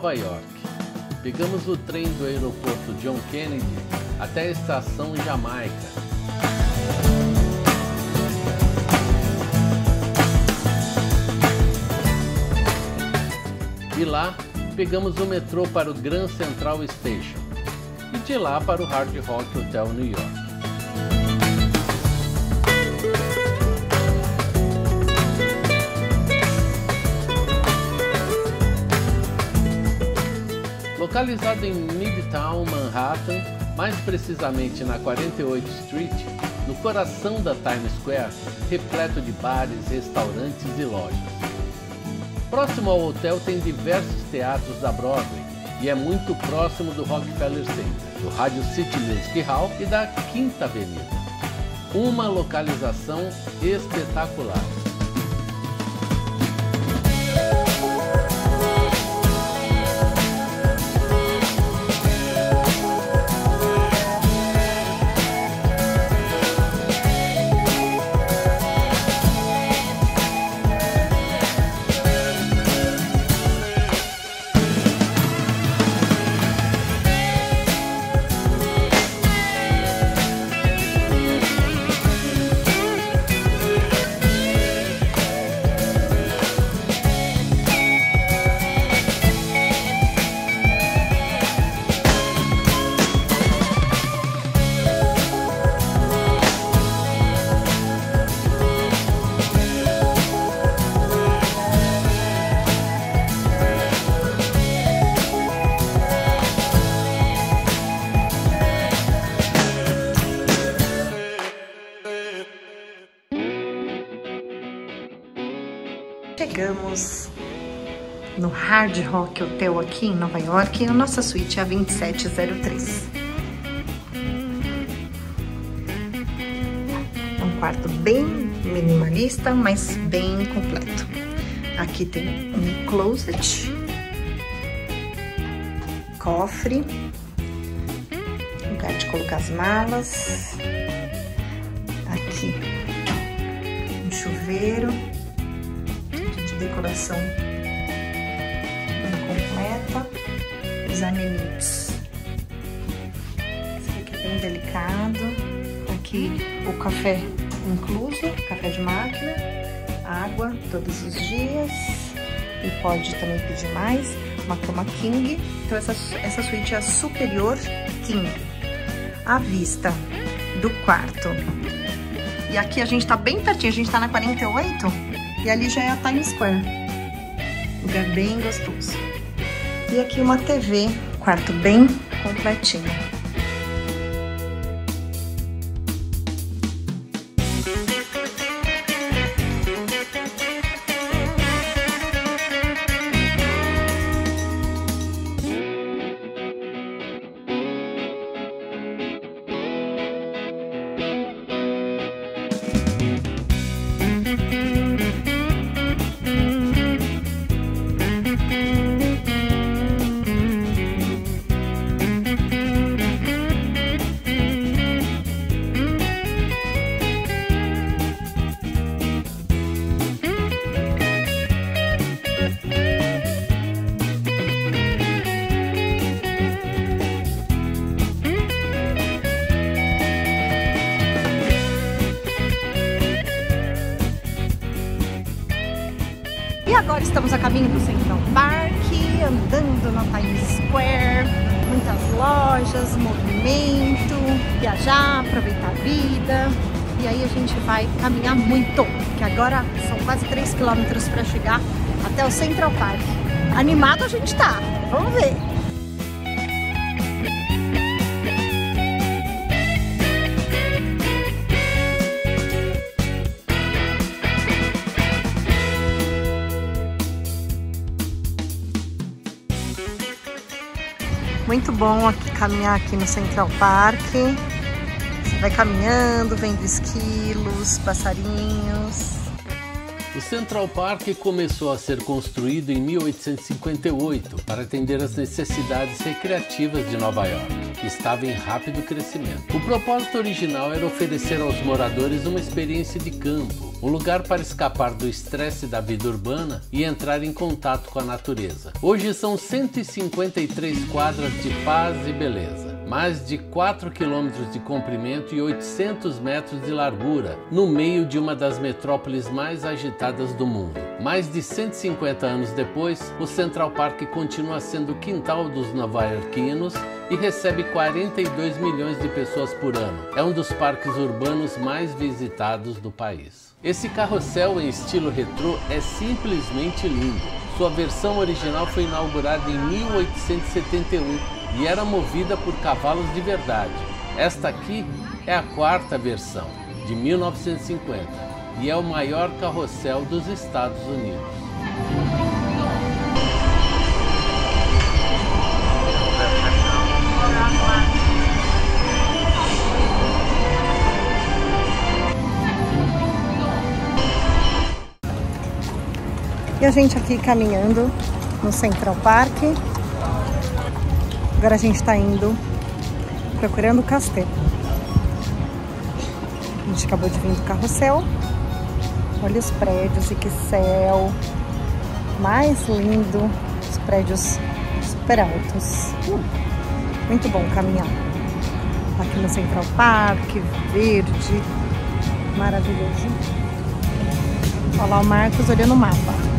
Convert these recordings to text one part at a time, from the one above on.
Nova York. Pegamos o trem do aeroporto John Kennedy até a estação Jamaica. E lá pegamos o metrô para o Grand Central Station e de lá para o Hard Rock Hotel New York. Localizado em Midtown, Manhattan, mais precisamente na 48th Street, no coração da Times Square, repleto de bares, restaurantes e lojas. Próximo ao hotel tem diversos teatros da Broadway e é muito próximo do Rockefeller Center, do Radio City Music Hall e da Quinta Avenida. Uma localização espetacular. No Hard Rock Hotel aqui em Nova York. A nossa suíte é a 2703. É um quarto bem minimalista, mas bem completo. Aqui tem um closet, cofre, lugar de colocar as malas. Aqui um chuveiro decoração os. Esse aqui é bem delicado. Aqui o café incluso, café de máquina, água todos os dias. E pode também pedir mais, uma cama king. Então essa, essa suíte é a superior king. A vista do quarto. E aqui a gente tá bem pertinho, a gente tá na 48 e ali já é a Times Square. Lugar bem gostoso. E aqui uma TV, quarto bem completinho. Estamos a caminho do Central Park, andando na Times Square, muitas lojas, movimento, viajar, aproveitar a vida. E aí a gente vai caminhar muito, que agora são quase 3 quilômetros para chegar até o Central Park. Animado a gente tá, vamos ver! Muito bom aqui, caminhar aqui no Central Park. Você vai caminhando, vendo esquilos, passarinhos. O Central Park começou a ser construído em 1858 para atender às necessidades recreativas de Nova York, que estava em rápido crescimento. O propósito original era oferecer aos moradores uma experiência de campo, um lugar para escapar do estresse da vida urbana e entrar em contato com a natureza. Hoje são 153 quadras de paz e beleza mais de 4 quilômetros de comprimento e 800 metros de largura, no meio de uma das metrópoles mais agitadas do mundo. Mais de 150 anos depois, o Central Park continua sendo o quintal dos nova-iorquinos e recebe 42 milhões de pessoas por ano. É um dos parques urbanos mais visitados do país. Esse carrossel em estilo retrô é simplesmente lindo. Sua versão original foi inaugurada em 1871 e era movida por cavalos de verdade. Esta aqui é a quarta versão, de 1950, e é o maior carrossel dos Estados Unidos. E a gente aqui caminhando no Central Park. Agora a gente está indo procurando o castelo. A gente acabou de vir do carrossel. Olha os prédios e que céu mais lindo. Os prédios super altos. muito bom caminhar aqui no Central Park, verde, maravilhoso. Olha lá o Marcos olhando o mapa.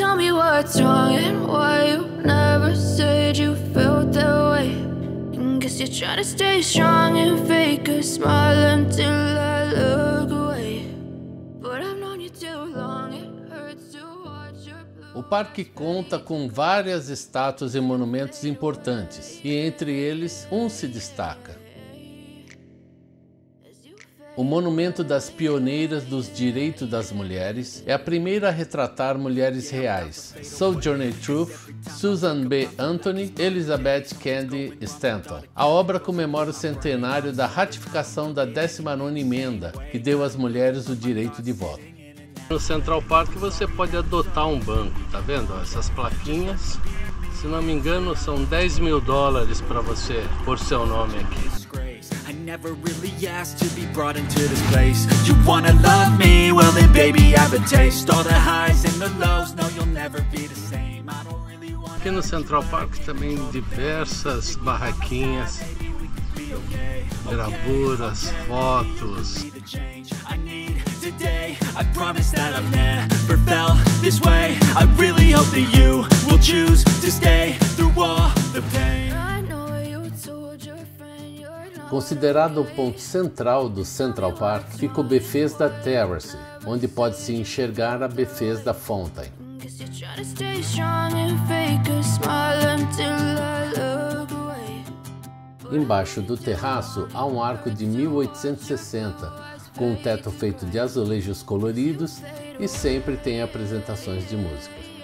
What's wrong and why you never said you felt that way. And guess you're trying to stay strong and fake a smile until I look away. But I've known you too long, it hurts to watch your. O parque conta com várias estátuas e monumentos importantes, e entre eles um se destaca. O Monumento das Pioneiras dos Direitos das Mulheres é a primeira a retratar mulheres reais. Sojourner Truth, Susan B. Anthony, Elizabeth Candy Stanton. A obra comemora o centenário da ratificação da 19ª emenda, que deu às mulheres o direito de voto. No Central Park você pode adotar um banco, tá vendo? Essas plaquinhas, se não me engano, são 10 mil dólares para você pôr seu nome aqui. Never really asked to be brought into this place. You wanna love me? Well then baby I have a taste. All the highs and the lows, no you'll never be the same. I don't really want Aqui no Central Park também diversas barraquinhas Gravuras, fotos. Today, I promise that I've never felt this way. I really hope that you will choose to stay through all the pain Considerado o ponto central do Central Park, fica o Bethesda Terrace, onde pode-se enxergar a Bethesda Fountain. Embaixo do terraço há um arco de 1860, com um teto feito de azulejos coloridos e sempre tem apresentações de música.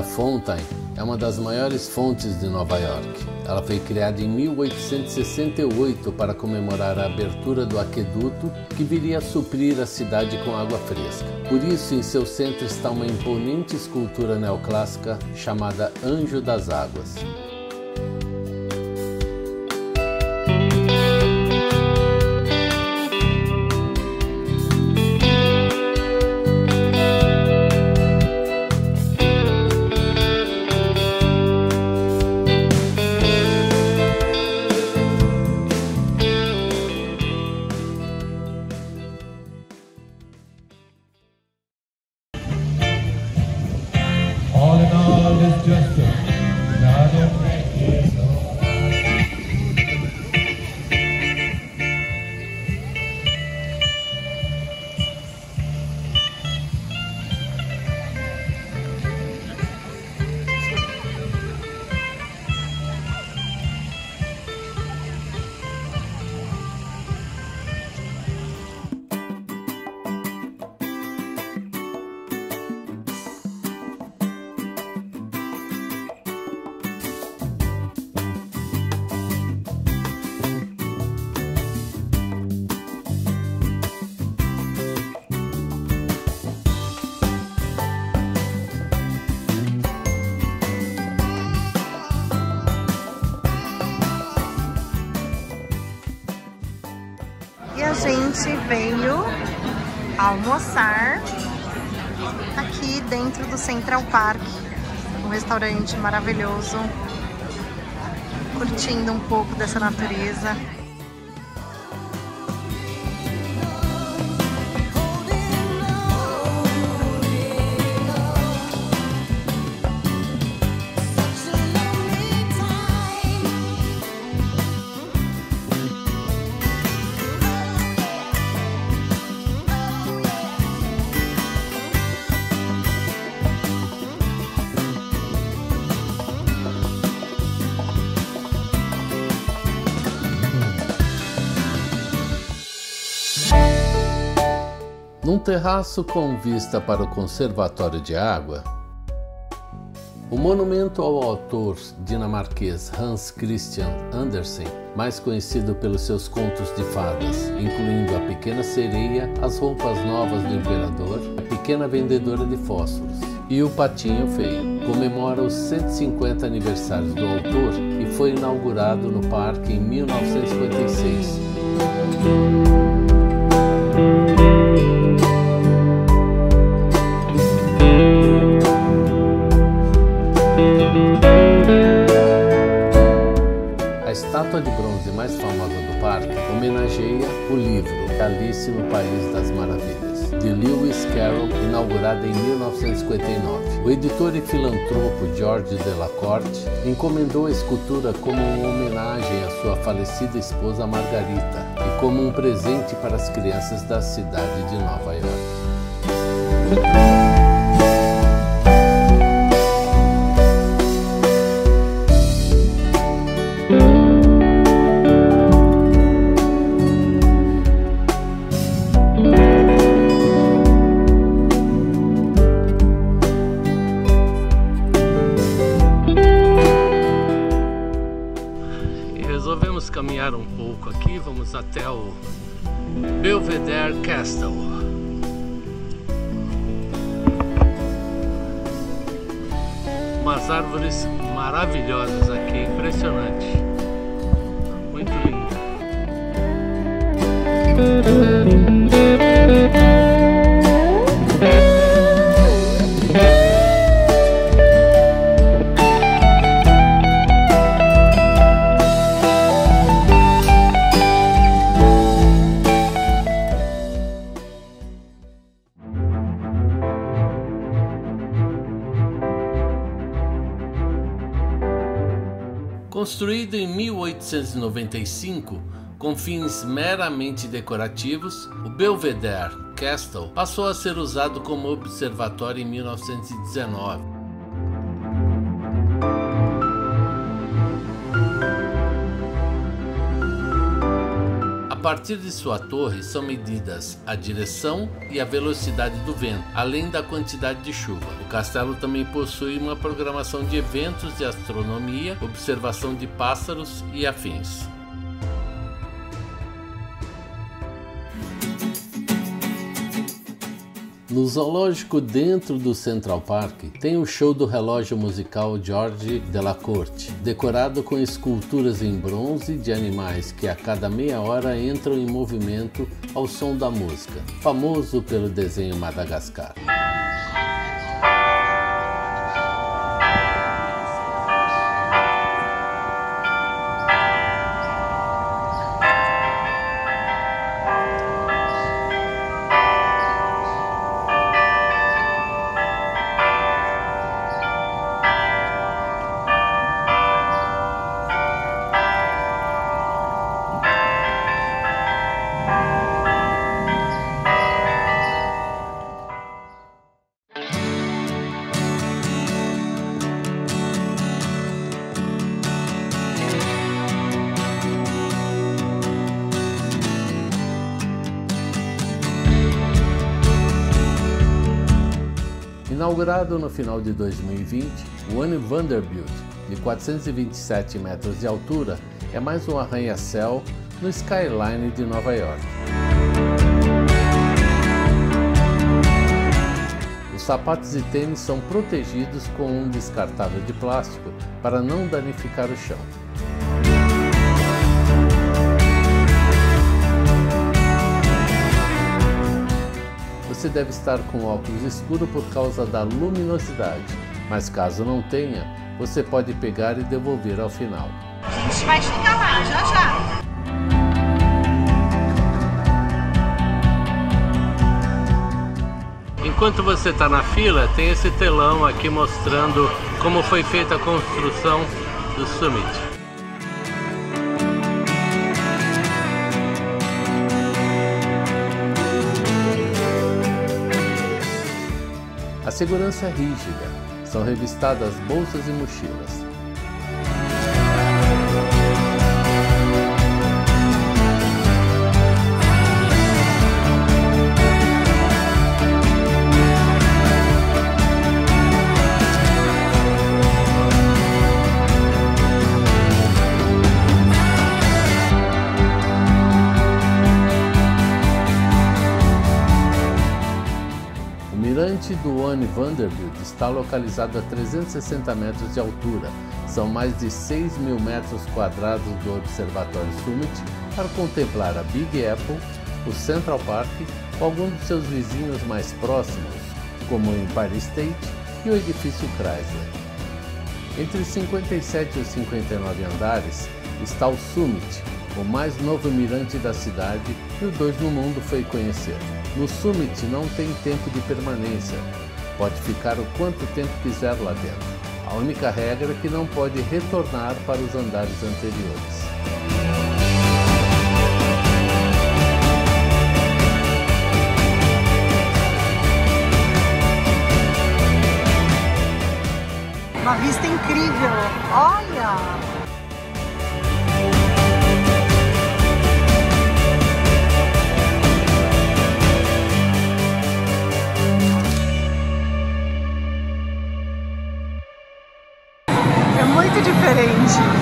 Da Fontaine é uma das maiores fontes de Nova York. Ela foi criada em 1868 para comemorar a abertura do aqueduto que viria a suprir a cidade com água fresca. Por isso, em seu centro está uma imponente escultura neoclássica chamada Anjo das Águas. Almoçar aqui dentro do Central Park, um restaurante maravilhoso, curtindo um pouco dessa natureza. Num terraço com vista para o Conservatório de Água, o monumento ao autor dinamarquês Hans Christian Andersen, mais conhecido pelos seus contos de fadas, incluindo A Pequena Sereia, As Roupas Novas do Imperador, A Pequena Vendedora de Fósforos e O Patinho Feio, comemora os 150 aniversários do autor e foi inaugurado no parque em 1956. Estátua de bronze mais famosa do parque homenageia o livro Alice no País das Maravilhas, de Lewis Carroll, inaugurado em 1959. O editor e filantropo George Delacorte encomendou a escultura como uma homenagem à sua falecida esposa Margarita e como um presente para as crianças da cidade de Nova York. 1895 com fins meramente decorativos, o Belvedere Castle passou a ser usado como observatório em 1919. Partir de sua torre são medidas a direção e a velocidade do vento, além da quantidade de chuva. O castelo também possui uma programação de eventos de astronomia, observação de pássaros e afins. No zoológico dentro do Central Park tem o show do relógio musical George Delacorte, decorado com esculturas em bronze de animais que a cada meia hora entram em movimento ao som da música, famoso pelo desenho Madagascar. Inaugurado no final de 2020, o One Vanderbilt, de 427 metros de altura, é mais um arranha-céu no skyline de Nova York. Os sapatos e tênis são protegidos com um descartável de plástico para não danificar o chão. Você deve estar com óculos escuro por causa da luminosidade, mas caso não tenha, você pode pegar e devolver ao final. A gente vai chegar lá, já já. Enquanto você está na fila, tem esse telão aqui mostrando como foi feita a construção do Summit. A segurança é rígida, são revistadas bolsas e mochilas. One Vanderbilt está localizado a 360 metros de altura. São mais de 6 mil metros quadrados do Observatório Summit para contemplar a Big Apple, o Central Park ou alguns dos seus vizinhos mais próximos, como o Empire State e o edifício Chrysler. Entre 57 e 59 andares está o Summit, o mais novo mirante da cidade e o dois no mundo foi conhecer. No Summit não tem tempo de permanência, pode ficar o quanto tempo quiser lá dentro. A única regra é que não pode retornar para os andares anteriores. Uma vista incrível. Olha! Diferente.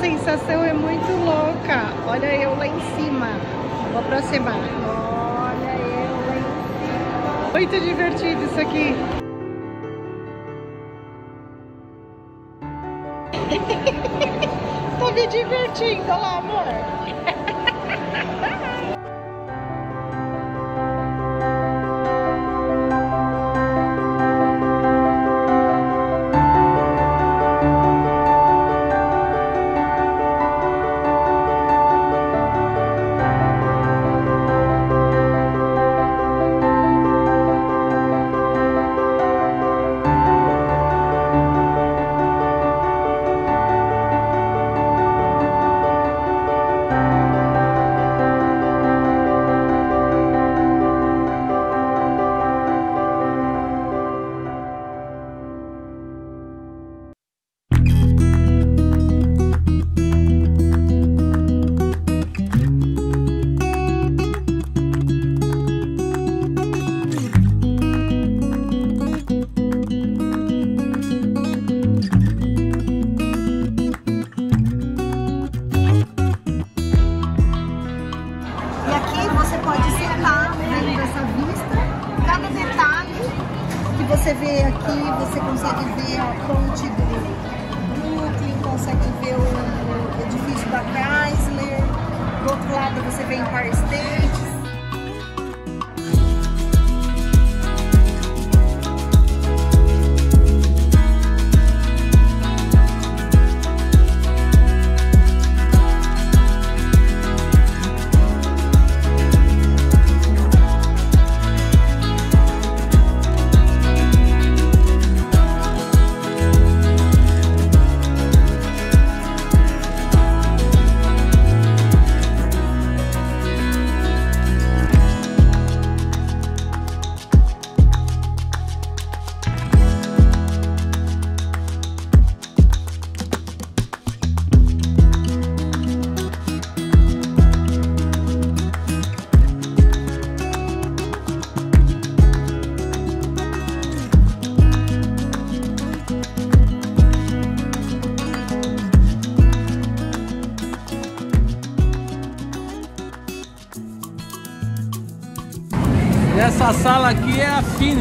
Sensação é muito louca. Olha eu lá em cima. Vou aproximar. Olha eu lá em cima. Muito divertido isso aqui. Tô me divertindo lá, amor.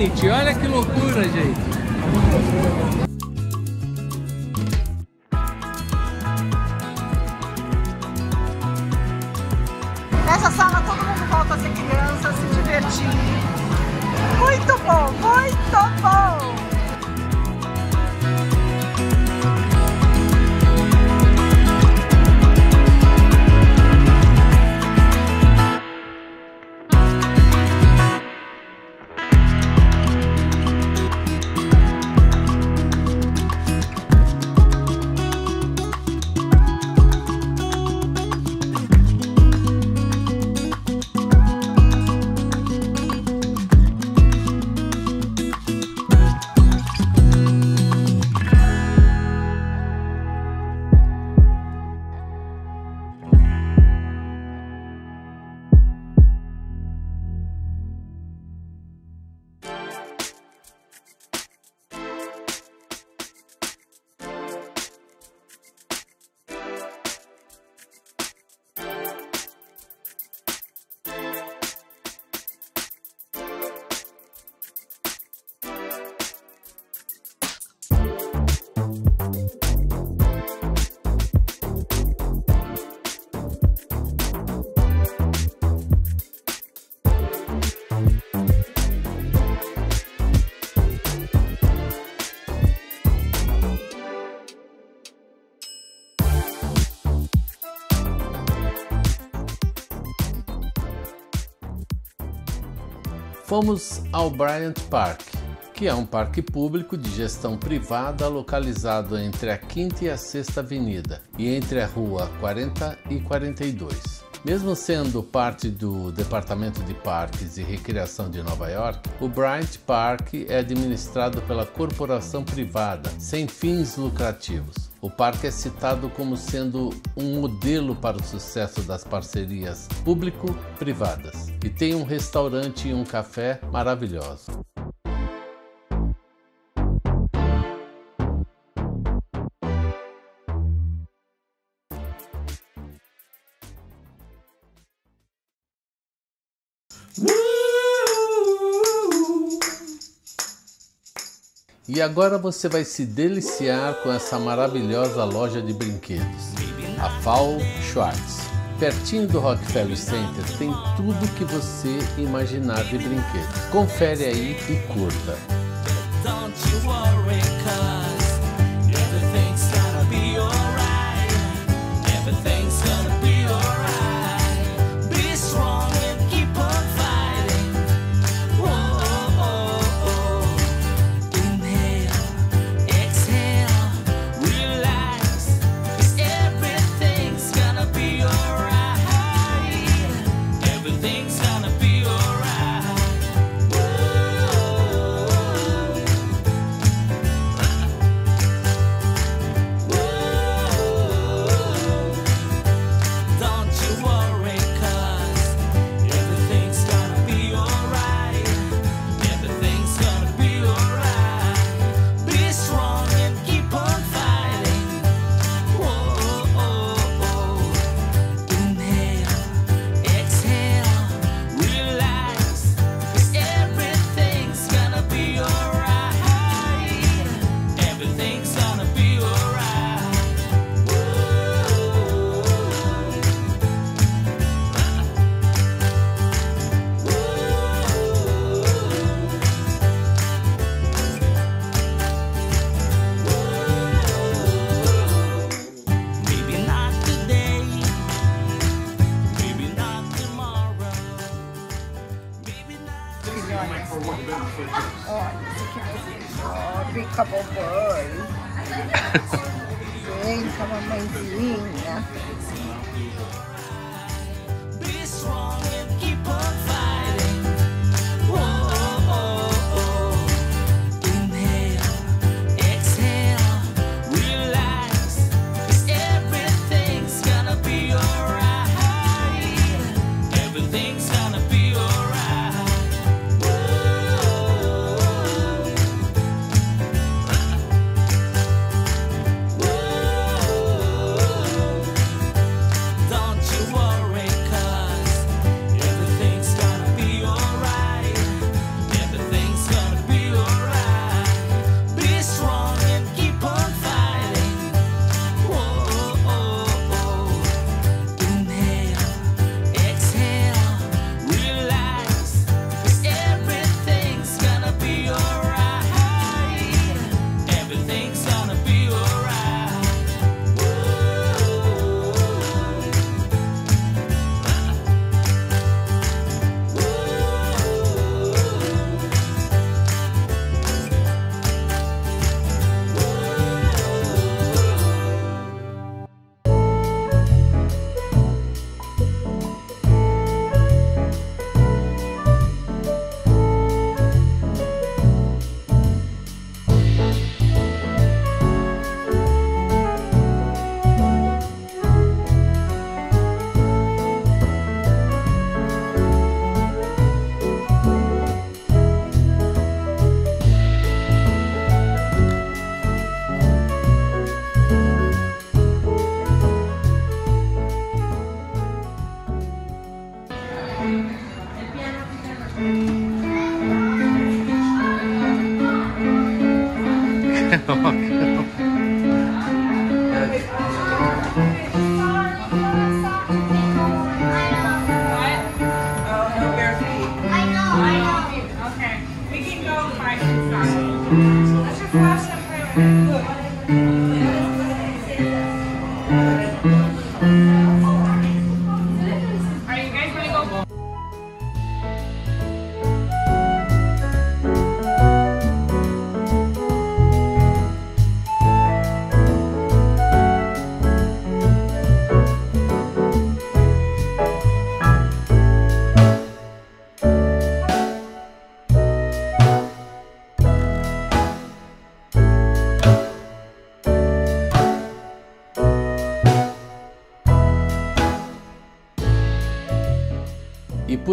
Affinity, olha que loucura, gente. Nessa sala todo mundo volta a ser criança, se divertir. Muito bom, muito bom! Fomos ao Bryant Park, que é um parque público de gestão privada localizado entre a Quinta e a Sexta Avenida e entre a Rua 40 e 42. Mesmo sendo parte do Departamento de Parques e Recreação de Nova York, o Bryant Park é administrado pela corporação privada, sem fins lucrativos. O parque é citado como sendo um modelo para o sucesso das parcerias público-privadas e tem um restaurante e um café maravilhosos. E agora você vai se deliciar com essa maravilhosa loja de brinquedos, a Fall Schwartz. Pertinho do Rockefeller Center tem tudo que você imaginar de brinquedos. Confere aí e curta.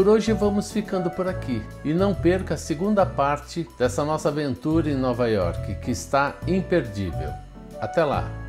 Por hoje vamos ficando por aqui. E não perca a segunda parte dessa nossa aventura em Nova York, que está imperdível. Até lá!